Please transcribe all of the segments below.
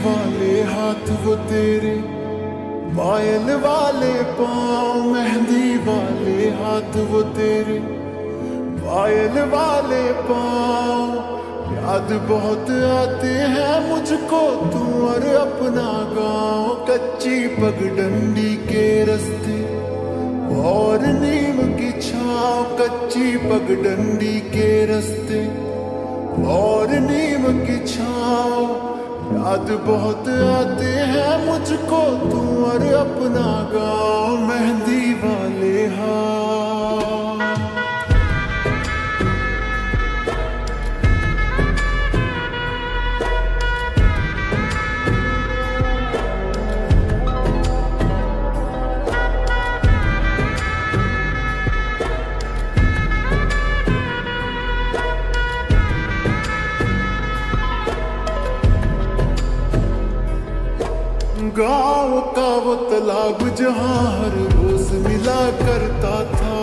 हाथ वो तेरे पायल वाले पाँव, मेहंदी वाले हाथ वो तेरे पायल वाले पाँव। याद बहुत आते हैं मुझको तू और अपना गाँव। कच्ची पगडंडी के रस्ते और नीम की छाव। कच्ची पगडंडी के रस्ते और नीम की छाव। याद बहुत आते हैं मुझको तू और अपना गाँव मेहंदी वाले हाँ गाँव का वो तालाब जहाँ हर रोज मिला करता था।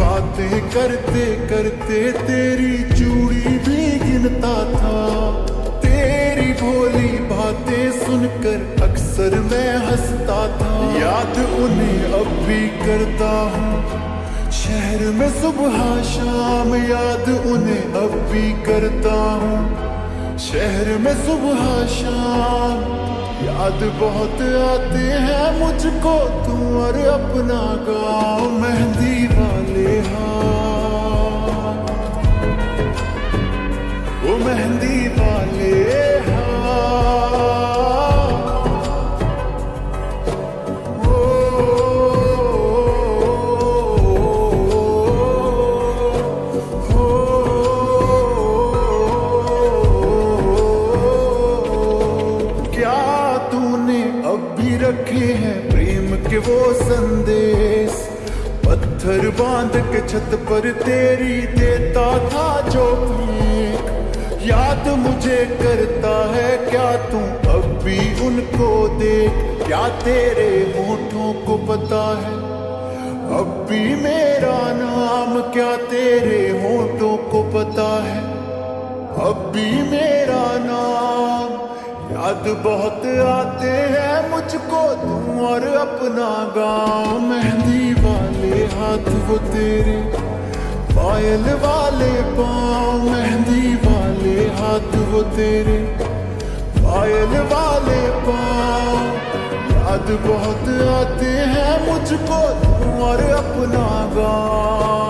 बातें करते करते तेरी चूड़ी भी गिनता था। तेरी भोली बातें सुनकर अक्सर मैं हंसता था। याद उन्हें अब भी करता हूँ। शहर में सुबह शाम याद उन्हें अब भी करता हूँ। शहर में सुबह शाम याद बहुत आते हैं मुझको तू और अपना गाँव मेहंदी वाले हाँ अब भी रखे हैं प्रेम के वो संदेश। पत्थर बाँध के छत पर तेरी देता था जो फेंक याद मुझे करता है क्या तू अब भी उनको देख? क्या तेरे होठों को पता है? अब भी मेरा नाम क्या तेरे होठों को पता है? अब भी मेरा याद बहुत आते हैं मुझको तू और अपना गाँव। मेहंदी वाले हाथ वो तेरे, पायल वाले पाँव। मेहंदी वाले हाथ वो तेरे, पायल वाले पाँव। याद बहुत आते हैं मुझको तू और अपना गाँव।